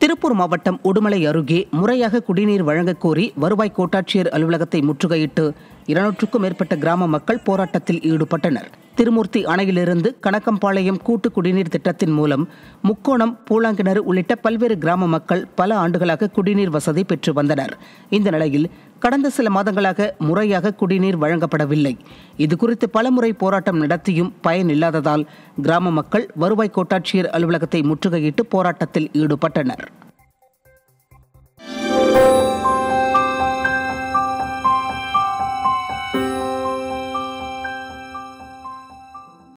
திருப்பூர் மாவட்டம் உடுமலை அருகே முறையாக குடிநீர் வழங்கக் கோரி வருவாய் கோட்டாட்சியர் அலுவலகத்தை முற்றுகையிட்டு இருநூற்றுக்கும் மேற்பட்ட கிராம மக்கள் போராட்டத்தில் ஈடுபட்டனர். திருமூர்த்தி அணையிலிருந்து கணக்கம்பாளையம் கூட்டு குடிநீர் திட்டத்தின் மூலம் முக்கோணம் பூலாங்கிணறு உள்ளிட்ட பல்வேறு கிராம மக்கள் பல ஆண்டுகளாக குடிநீர் வசதி பெற்று வந்தனர். இந்த நிலையில் கடந்த சில மாதங்களாக முறையாக குடிநீர் வழங்கப்படவில்லை. இதுகுறித்து பலமுறை போராட்டம் நடத்தியும் பயன் இல்லாததால் கிராம மக்கள் வருவாய் கோட்டாட்சியர் அலுவலகத்தை முற்றுகையிட்டு போராட்டத்தில் ஈடுபட்டனர்.